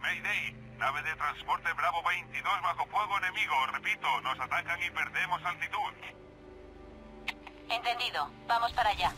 Mayday. Nave de transporte Bravo 22 bajo fuego enemigo. Repito, nos atacan y perdemos altitud. Entendido. Vamos para allá.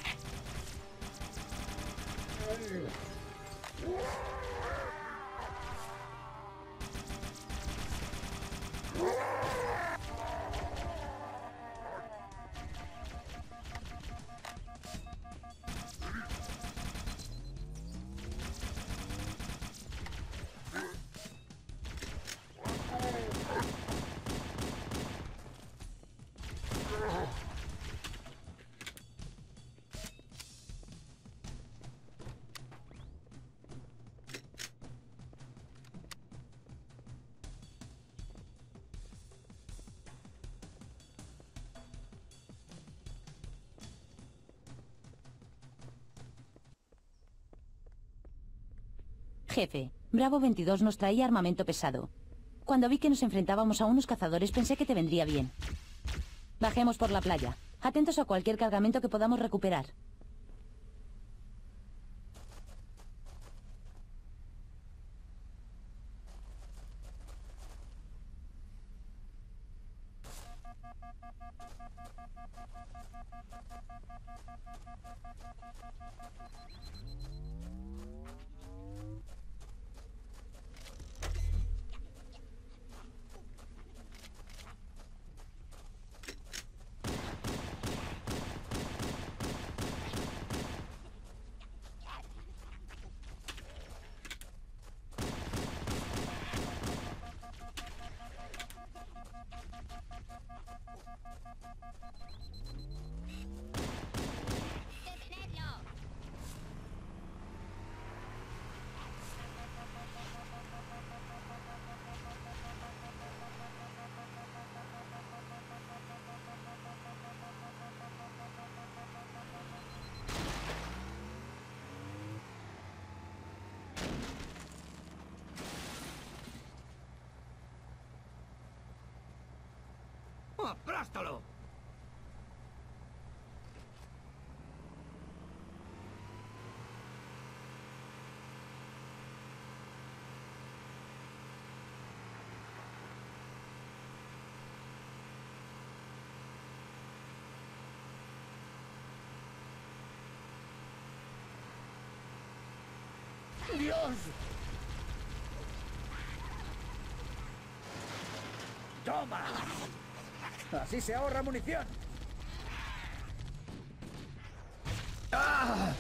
Jefe, Bravo 22 nos traía armamento pesado. Cuando vi que nos enfrentábamos a unos cazadores pensé que te vendría bien. Bajemos por la playa. Atentos a cualquier cargamento que podamos recuperar. ¡Aplástalo! ¡Dios! ¡Toma! Así se ahorra munición. ¡Ah!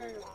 Yay!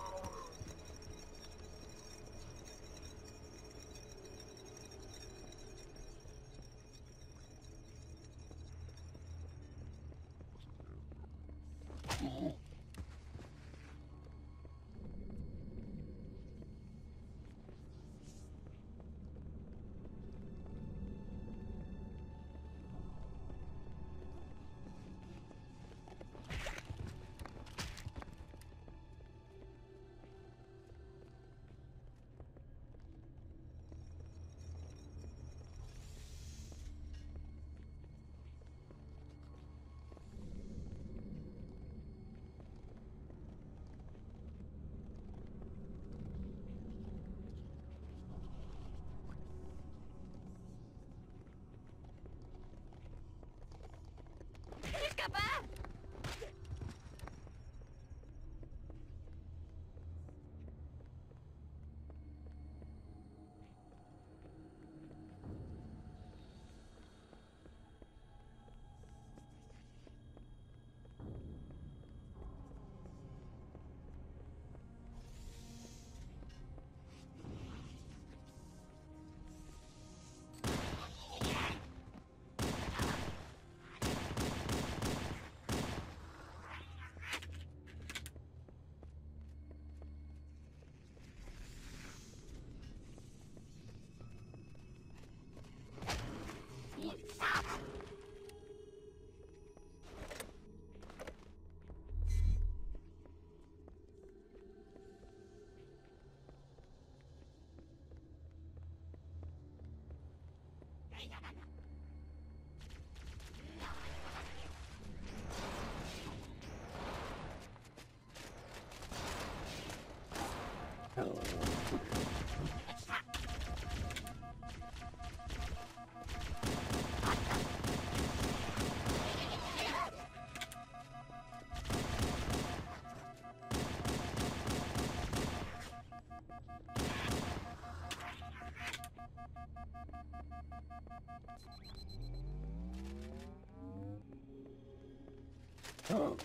Martillo,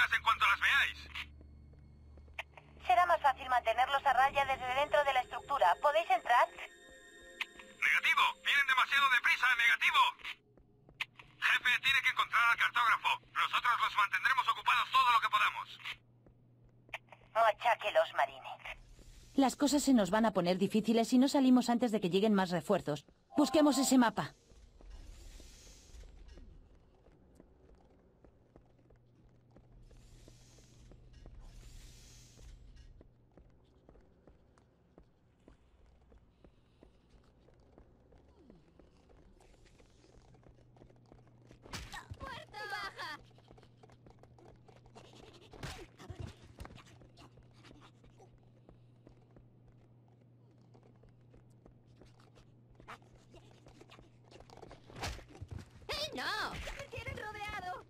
enemigas en cuanto las veáis. Será más fácil mantenerlos a raya desde dentro de la estructura. ¿Podéis entrar? Negativo. Vienen demasiado deprisa. Negativo. Jefe, tiene que encontrar al cartógrafo. Nosotros los mantendremos ocupados todo lo que podamos. Macháquelos, Marine. Las cosas se nos van a poner difíciles si no salimos antes de que lleguen más refuerzos. Busquemos ese mapa. ¡Eh, no! ¡Me tienen rodeado!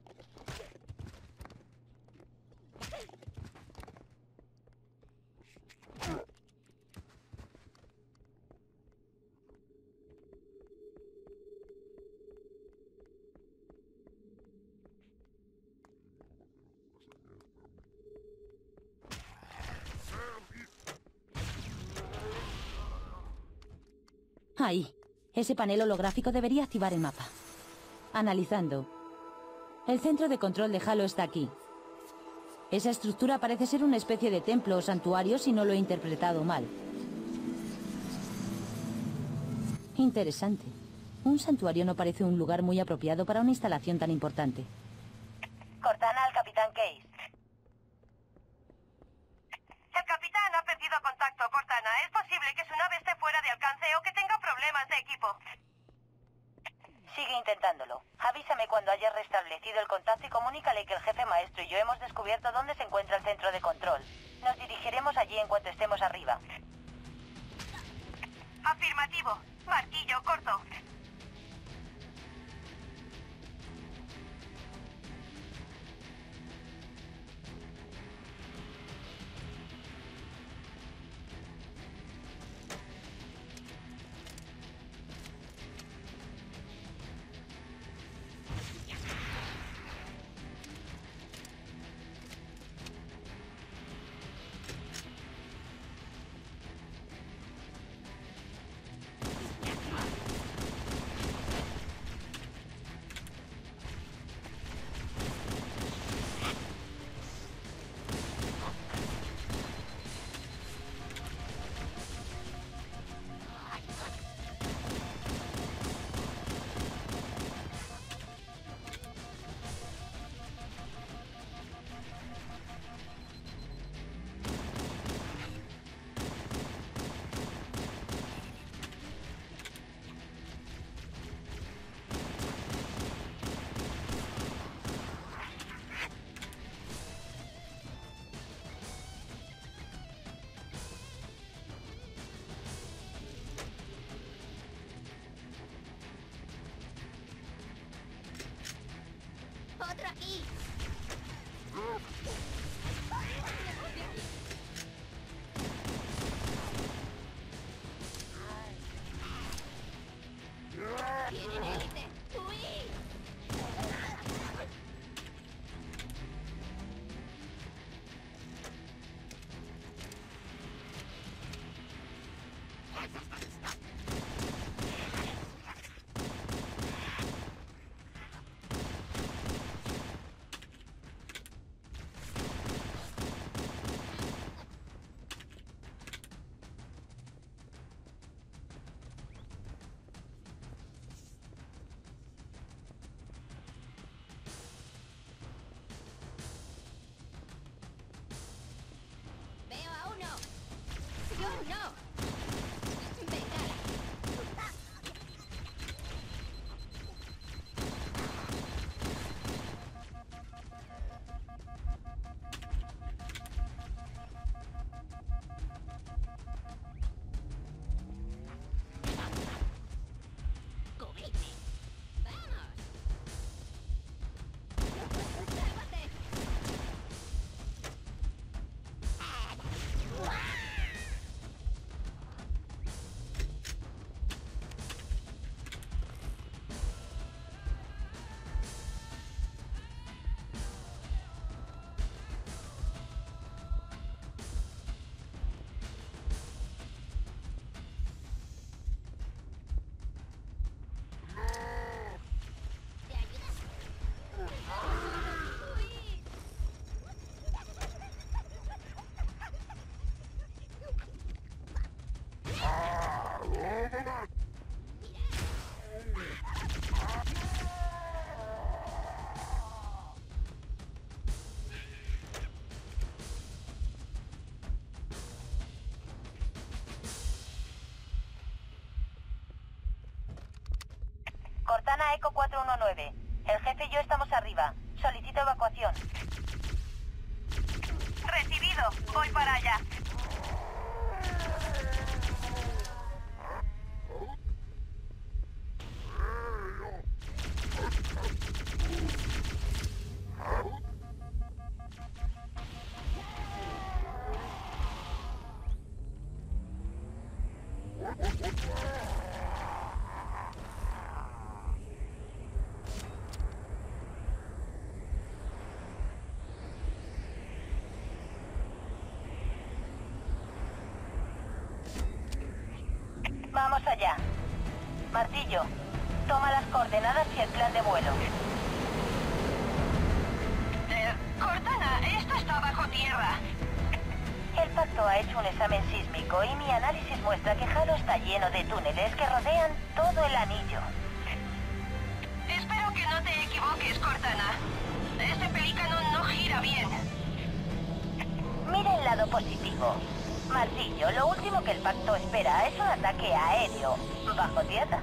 Ahí. Ese panel holográfico debería activar el mapa. Analizando. El centro de control de Halo está aquí. Esa estructura parece ser una especie de templo o santuario si no lo he interpretado mal. Interesante. Un santuario no parece un lugar muy apropiado para una instalación tan importante al capitán Case. El capitán ha perdido contacto, Cortana. Es posible que su nave esté fuera de alcance o que tenga problemas de equipo. Sigue intentándolo. Avísame cuando hayas restablecido el contacto y comunícale que el jefe maestro y yo hemos descubierto dónde se encuentra el centro de control. Nos dirigiremos allí en cuanto estemos arriba. Afirmativo. Martillo corto. eat. No! Cortana Eco 419. El jefe y yo estamos arriba. Solicito evacuación. Recibido. Voy para allá. Vamos allá. Martillo, toma las coordenadas y el plan de vuelo. Eh, Cortana, esto está bajo tierra. El pacto ha hecho un examen sísmico y mi análisis muestra que Halo está lleno de túneles que rodean todo el anillo. Espero que no te equivoques, Cortana. Este pelícano no gira bien. Mira el lado positivo. Martillo, lo último que el pacto espera es un ataque aéreo, bajo tierra.